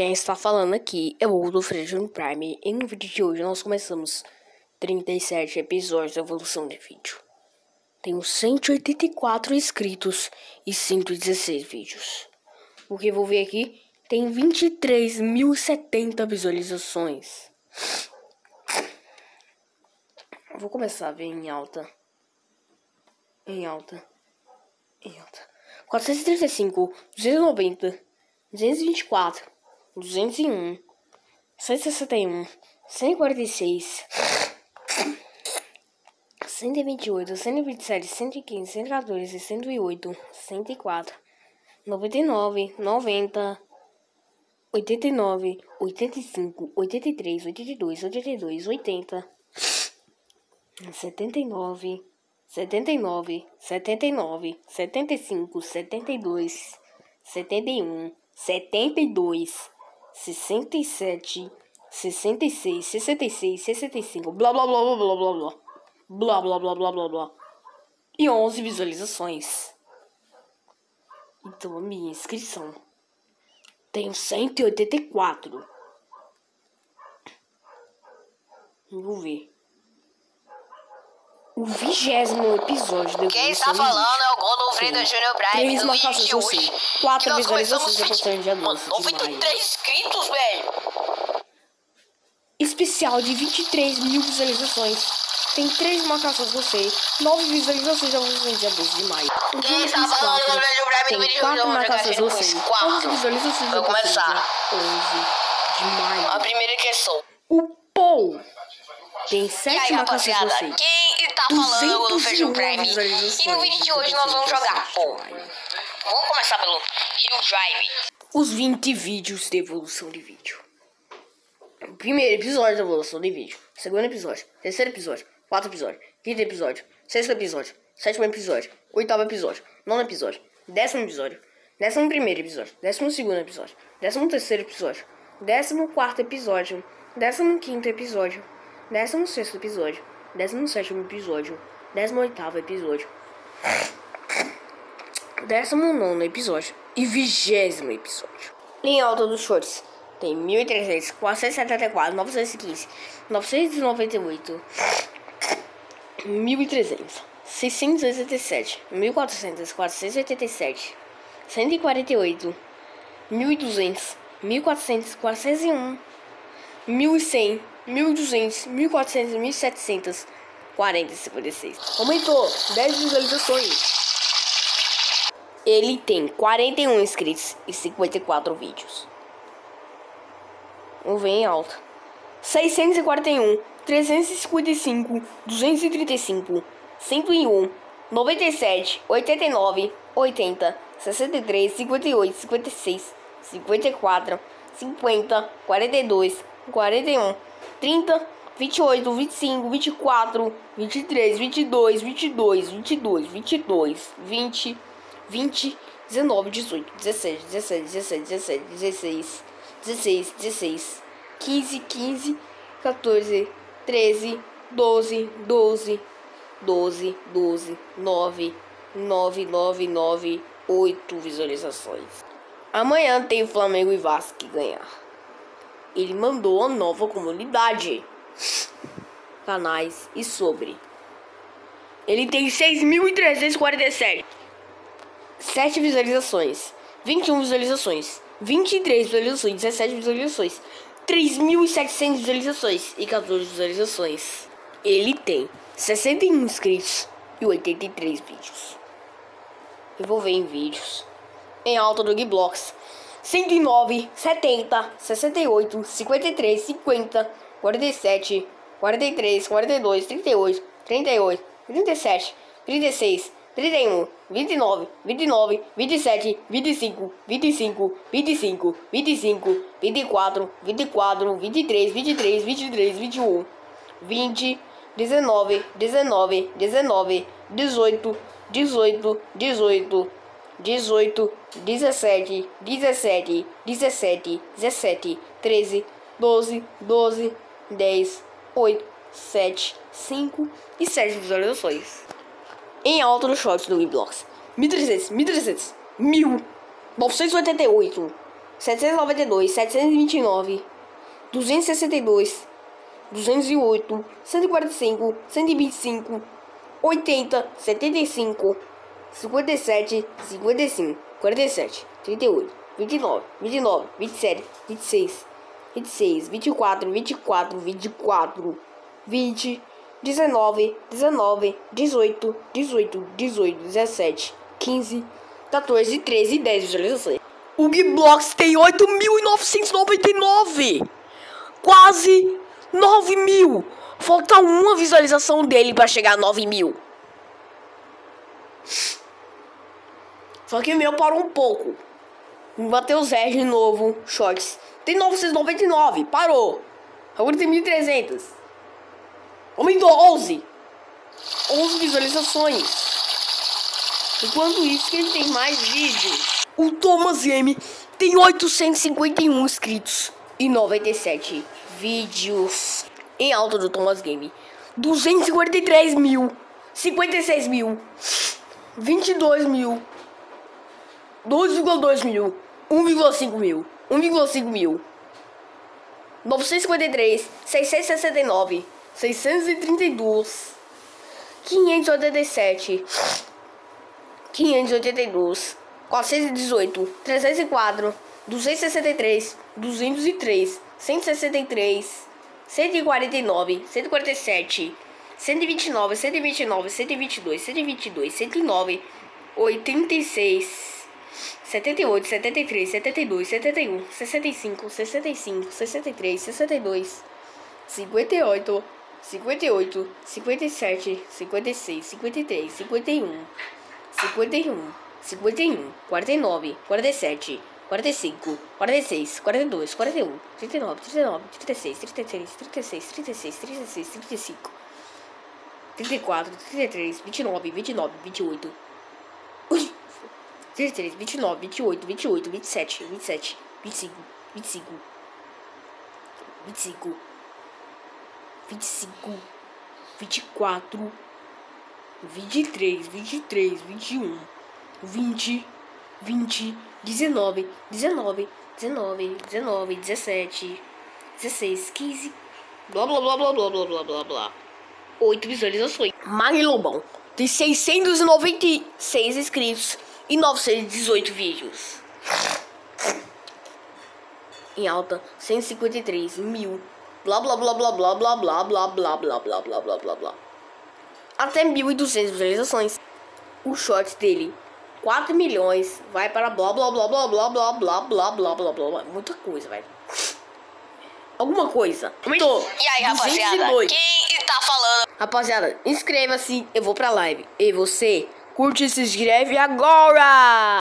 Quem está falando aqui é o do Frejo Prime. E no vídeo de hoje nós começamos 37 episódios da evolução de vídeo. Tenho 184 inscritos e 116 vídeos. O que vou ver aqui tem 23.070 visualizações. Vou começar a ver em alta. Em alta. Em alta. 435, 290, 224, 201, 161, 146, 128, 127, 115, 114, 108, 104, 99, 90, 89, 85, 83, 82, 82, 80, 79, setenta e nove, setenta e nove, setenta e cinco, setenta e dois, setenta e um, setenta e dois, sessenta e sete, sessenta e seis, sessenta e seis, sessenta e cinco, blá blá blá blá blá blá blá, blá blá blá blá blá blá, e onze visualizações. Então a minha inscrição tenho cento e oitenta e quatro. Vou ver o vigésimo episódio do Quem está falando é o Golden Freda Junior Prime do vídeo de hoje. Quatro visualizações depois do dia 12 93 inscritos, velho. Especial de 23 mil visualizações. Tem três marcações você, nove visualizações já vão dia 12 de maio. Quem está falando é o Golden Prime do vídeo de quatro marcações você, onze visualizações Vou começar. 11 de maio. A primeira questão. O Paul tem sete marcações você. Quem tá falando do Feijão Prime. E no vídeo de hoje nós vamos jogar, pô. Vamos começar pelo Hill Drive. Os 20 vídeos de evolução de vídeo. Primeiro episódio da evolução de vídeo. Segundo episódio. Terceiro episódio. Quarto episódio. Quinto episódio. Sexto episódio. Sétimo episódio. Oitavo episódio. Nono episódio. Décimo episódio. Décimo primeiro episódio. Décimo segundo episódio. Décimo terceiro episódio. Décimo quarto episódio. Décimo quinto episódio. Décimo sexto episódio. 17 episódio, 18 episódio, 19 episódio e 20 episódio. Em alta dos shorts tem 1300, 474, 915, 998, 1300, 687, 1400, 487, 148, 1200, 1400, 401, 1100. 1200, 1400, 1700, 40 56. Aumentou 10 visualizações. Ele tem 41 inscritos e 54 vídeos. Vamos ver em alta. 641, 355, 235, 101, 97, 89, 80, 63, 58, 56, 54, 50, 42, 41. 30, 28, 25, 24, 23, 22, 22, 22, 22, 20, 20, 19, 18, 17, 17, 17, 17, 16, 16, 16, 15, 15, 14, 13, 12, 12, 12, 12, 9, 9, 9, 9, 8 visualizações. Amanhã tem Flamengo e Vasco que ganhar ele mandou a nova comunidade, canais e sobre. Ele tem 6.347, 7 visualizações, 21 visualizações, 23 visualizações, 17 visualizações, 3.700 visualizações e 14 visualizações. Ele tem 61 inscritos e 83 vídeos. Eu vou ver em vídeos. Em alta do Gblocks 109, 70, 68, 53, 50, 47, 43, 42, 38, 38, 37, 36, 31, 29, 29, 27, 25, 25, 25, 25, 24, 24, 23, 23, 23, 21, 20, 19, 19, 19, 18, 18, 18, 18, 17, 17, 17, 17, 13, 12, 12, 10, 8, 7, 5 e 7 visualizações. Em alta nos shorts do Weblogs. 1300, 1300, 1000, 988, 792, 729, 262, 208, 145, 125, 80, 75, 57, 55, 47, 38, 29, 29, 27, 26, 26, 24, 24, 24, 20, 19, 19, 18, 18, 18, 17, 15, 14, 13 e 10 visualizações. O Gblocks tem 8.999! Quase 9 mil! Falta uma visualização dele para chegar a 9 mil. Só que o meu parou um pouco. Bateu Zé de novo, shorts. Tem 999, parou. Agora tem 1.300. Aumentou 11. 11 visualizações. Enquanto isso, quem tem mais vídeos? O Thomas M tem 851 inscritos e 97 vídeos em alta do Thomas Game. 243 mil, 56 mil, 22 mil, 2,2 mil, 1,5 mil, 1,5 mil, 953, 669, 632, 587, 582, 418, 304, 263, 203, 163, 149, 147, 129, 129, 122, 122, 109, 86, 78, 73, 72, 71, 65, 65, 63, 62, 58, 58, 57, 56, 53, 51, 51, 51, 49, 47, 45, 46, 42, 41, 39, 39, 36, 33, 36, 36, 36, 35, 34, 33, 29, 29, 28. Ui! 33, 29, 28, 28, 27, 27, 25, 25, 25, 25, 24, 23, 23, 21, 20, 20, 19, 19, 19, 19, 17, 16, 15, blá blá blá blá blá blá blá blá blá. 8 visualizações. Mari Lobão tem 696 inscritos e 918 vídeos. Em alta, 153 mil. Blá blá blá blá blá blá blá blá blá blá blá blá blá blá blá. Até 1.200 visualizações. O short dele 4 milhões vai para blá blá blá blá blá blá blá blá blá blá blá muita coisa, velho. Alguma coisa. Aumentou. E aí, rapaziada? 202. Quem tá falando? Rapaziada, inscreva-se, eu vou pra live. E você, Curte se inscreve agora!